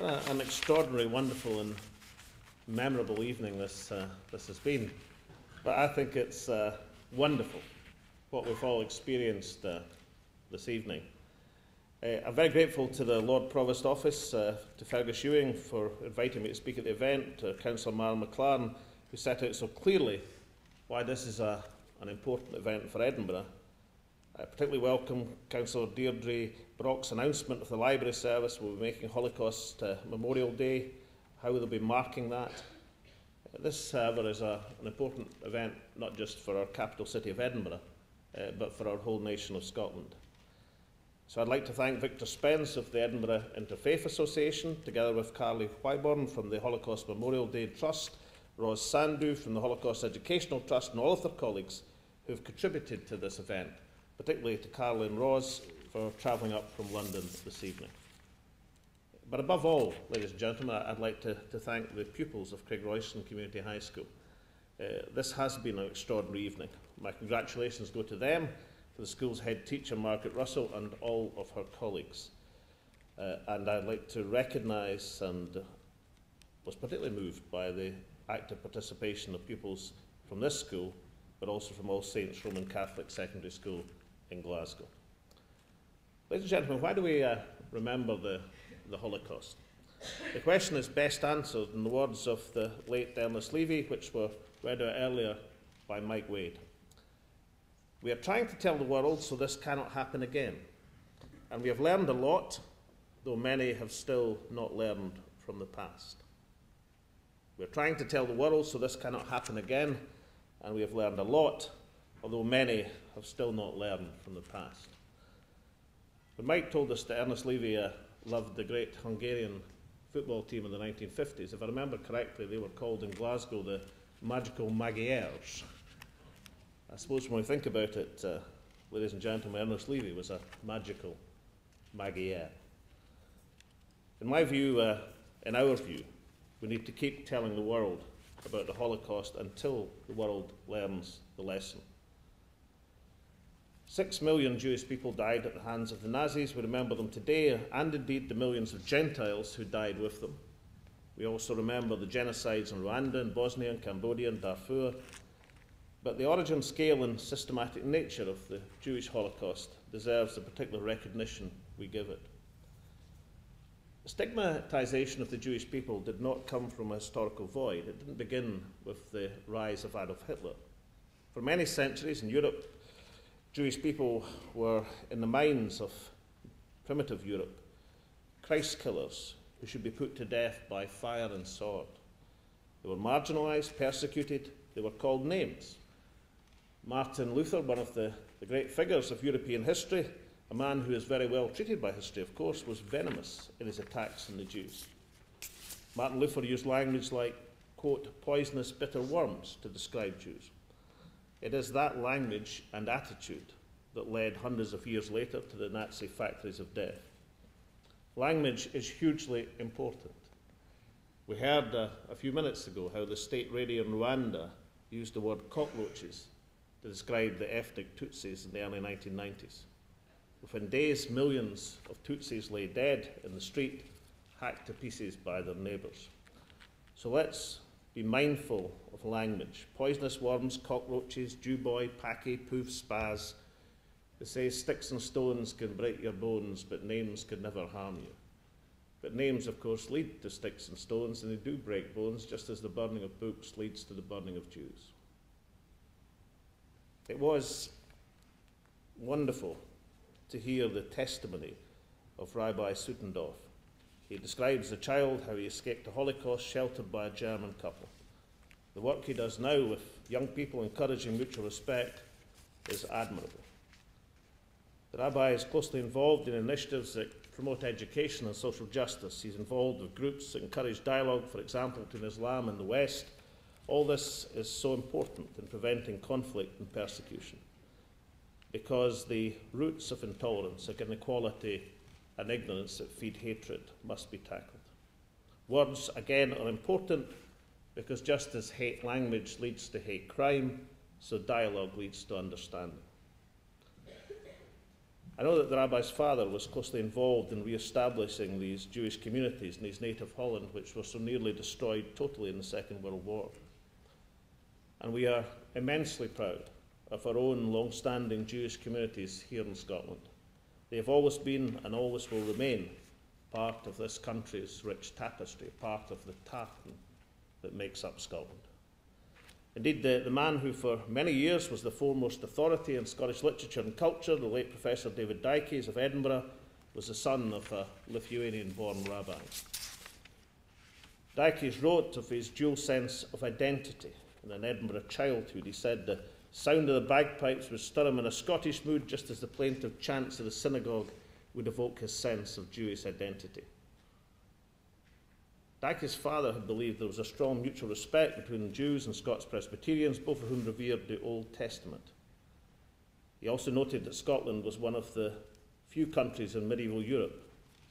Uh, an extraordinary, wonderful, and memorable evening this, uh, this has been. But I think it's uh, wonderful what we've all experienced uh, this evening. Uh, I'm very grateful to the Lord Provost Office, uh, to Fergus Ewing for inviting me to speak at the event, to Councillor Mara McLaren, who set out so clearly why this is a, an important event for Edinburgh. I particularly welcome Councillor Deirdre Brock's announcement of the library service. We'll be making Holocaust uh, Memorial Day, how they'll be marking that. This, however, is a, an important event not just for our capital city of Edinburgh, uh, but for our whole nation of Scotland. So I'd like to thank Victor Spence of the Edinburgh Interfaith Association, together with Carly Whyborn from the Holocaust Memorial Day Trust, Ros Sandu from the Holocaust Educational Trust, and all of their colleagues who have contributed to this event, particularly to Carly and Ros for travelling up from London this evening. But above all, ladies and gentlemen, I'd like to, to thank the pupils of Craigroyston Community High School. Uh, this has been an extraordinary evening. My congratulations go to them, to the school's head teacher, Margaret Russell, and all of her colleagues. Uh, and I'd like to recognise and uh, was particularly moved by the active participation of pupils from this school, but also from All Saints Roman Catholic Secondary School in Glasgow. Ladies and gentlemen, why do we uh, remember the, the Holocaust? The question is best answered in the words of the late Ernest Levy, which were read out earlier by Mike Wade. We are trying to tell the world so this cannot happen again. And we have learned a lot, though many have still not learned from the past. We are trying to tell the world so this cannot happen again, and we have learned a lot, although many have still not learned from the past. Mike told us that Ernest Levy uh, loved the great Hungarian football team in the 1950s, if I remember correctly, they were called in Glasgow the Magical Magyars. I suppose when we think about it, uh, ladies and gentlemen, Ernest Levy was a magical Magyar. In my view, uh, in our view, we need to keep telling the world about the Holocaust until the world learns the lesson. Six million Jewish people died at the hands of the Nazis. We remember them today, and indeed the millions of Gentiles who died with them. We also remember the genocides in Rwanda, and Bosnia, and Cambodia, and Darfur. But the origin, scale, and systematic nature of the Jewish Holocaust deserves the particular recognition we give it. The stigmatization of the Jewish people did not come from a historical void. It didn't begin with the rise of Adolf Hitler. For many centuries in Europe, Jewish people were in the minds of primitive Europe Christ killers who should be put to death by fire and sword. They were marginalized, persecuted, they were called names. Martin Luther, one of the, the great figures of European history, a man who is very well treated by history, of course, was venomous in his attacks on the Jews. Martin Luther used language like, quote, poisonous bitter worms to describe Jews. It is that language and attitude that led hundreds of years later to the Nazi factories of death. Language is hugely important. We heard uh, a few minutes ago how the state radio in Rwanda used the word cockroaches to describe the ethnic Tutsis in the early 1990s. Within days, millions of Tutsis lay dead in the street, hacked to pieces by their neighbours. So let's be mindful of language. Poisonous worms, cockroaches, Jew boy, packy, poof, spaz. They say sticks and stones can break your bones, but names can never harm you. But names, of course, lead to sticks and stones, and they do break bones, just as the burning of books leads to the burning of Jews. It was wonderful to hear the testimony of Rabbi Soetendorp he describes the child, how he escaped the Holocaust sheltered by a German couple. The work he does now with young people encouraging mutual respect is admirable. The rabbi is closely involved in initiatives that promote education and social justice. He's involved with groups that encourage dialogue, for example, between Islam and the West. All this is so important in preventing conflict and persecution because the roots of intolerance, like inequality and ignorance that feed hatred must be tackled. Words, again, are important because just as hate language leads to hate crime, so dialogue leads to understanding. I know that the rabbi's father was closely involved in re-establishing these Jewish communities in his native Holland, which were so nearly destroyed totally in the Second World War. And we are immensely proud of our own long-standing Jewish communities here in Scotland. They have always been and always will remain part of this country's rich tapestry, part of the tartan that makes up Scotland. Indeed, the, the man who for many years was the foremost authority in Scottish literature and culture, the late Professor David Daiches of Edinburgh, was the son of a Lithuanian born rabbi. Dykes wrote of his dual sense of identity. In an Edinburgh childhood, he said, The sound of the bagpipes would stir him in a Scottish mood, just as the plaintive chants of the synagogue would evoke his sense of Jewish identity. Daiches' father had believed there was a strong mutual respect between Jews and Scots Presbyterians, both of whom revered the Old Testament. He also noted that Scotland was one of the few countries in medieval Europe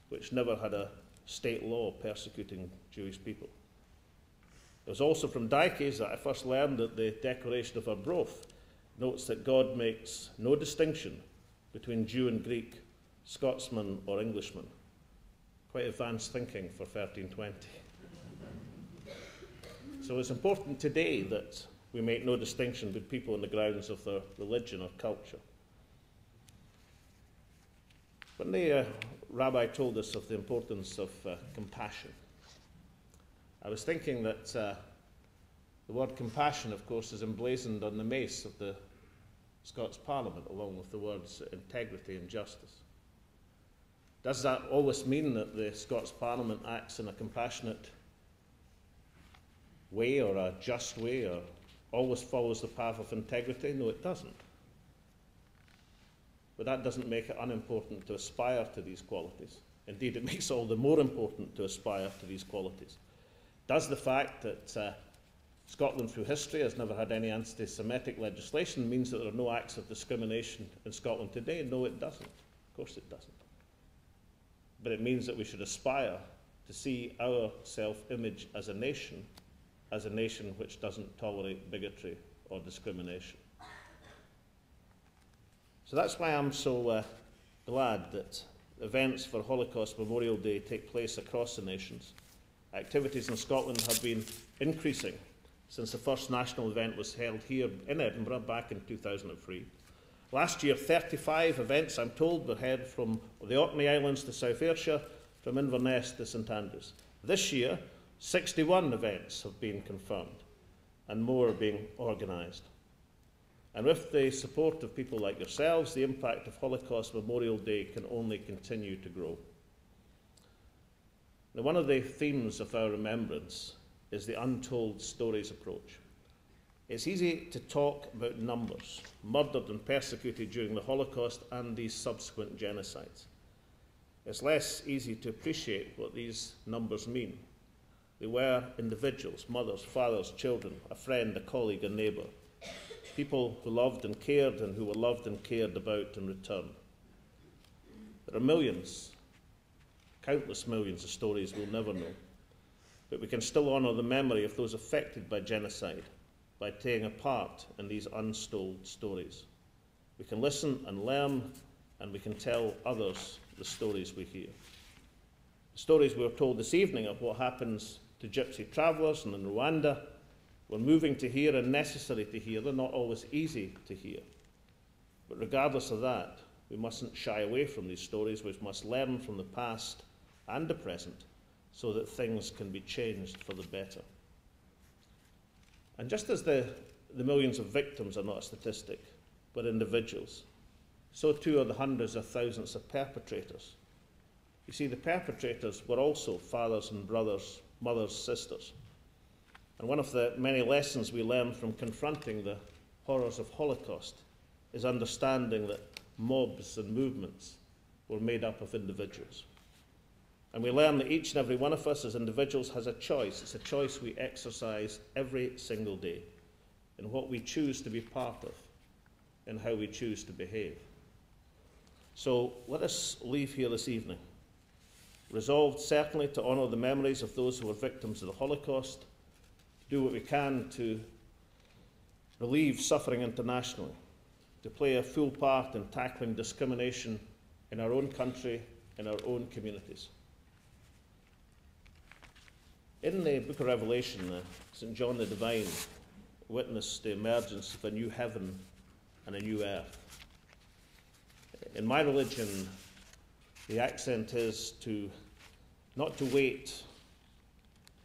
which never had a state law persecuting Jewish people. It was also from Daiches that I first learned that the Declaration of Arbroath notes that God makes no distinction between Jew and Greek, Scotsman or Englishman. Quite advanced thinking for 1320. So it's important today that we make no distinction between people on the grounds of their religion or culture. When the uh, rabbi told us of the importance of uh, compassion, I was thinking that uh, the word compassion, of course, is emblazoned on the mace of the Scots Parliament, along with the words integrity and justice. Does that always mean that the Scots Parliament acts in a compassionate way or a just way or always follows the path of integrity? No, it doesn't. But that doesn't make it unimportant to aspire to these qualities. Indeed, it makes it all the more important to aspire to these qualities. Does the fact that uh, Scotland through history has never had any anti Semitic legislation means that there are no acts of discrimination in Scotland today? No, it doesn't. Of course, it doesn't. But it means that we should aspire to see our self image as a nation as a nation which doesn't tolerate bigotry or discrimination. So that's why I'm so uh, glad that events for Holocaust Memorial Day take place across the nations. Activities in Scotland have been increasing since the first national event was held here in Edinburgh back in 2003. Last year, 35 events, I'm told, were held from the Orkney Islands to South Ayrshire, from Inverness to St Andrews. This year, 61 events have been confirmed, and more are being organised. And with the support of people like yourselves, the impact of Holocaust Memorial Day can only continue to grow. Now, one of the themes of our remembrance is the untold stories approach. It's easy to talk about numbers murdered and persecuted during the Holocaust and these subsequent genocides. It's less easy to appreciate what these numbers mean they were individuals, mothers, fathers, children, a friend, a colleague, a neighbour. People who loved and cared and who were loved and cared about in return. There are millions, countless millions of stories we'll never know. But we can still honour the memory of those affected by genocide by taking a part in these untold stories. We can listen and learn, and we can tell others the stories we hear. The stories we were told this evening of what happens to gypsy travellers and in Rwanda were moving to hear and necessary to hear. They're not always easy to hear. But regardless of that, we mustn't shy away from these stories. We must learn from the past and the present so that things can be changed for the better. And just as the, the millions of victims are not a statistic, but individuals, so too are the hundreds of thousands of perpetrators. You see, the perpetrators were also fathers and brothers mothers, sisters. And one of the many lessons we learn from confronting the horrors of Holocaust is understanding that mobs and movements were made up of individuals. And we learn that each and every one of us as individuals has a choice. It's a choice we exercise every single day in what we choose to be part of and how we choose to behave. So let us leave here this evening resolved certainly to honour the memories of those who were victims of the Holocaust, do what we can to relieve suffering internationally, to play a full part in tackling discrimination in our own country, in our own communities. In the book of Revelation, uh, St. John the Divine witnessed the emergence of a new heaven and a new earth. In my religion, the accent is to not to wait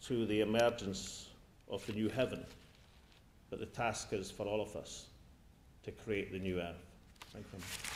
to the emergence of the new heaven, but the task is for all of us to create the new earth. Thank you.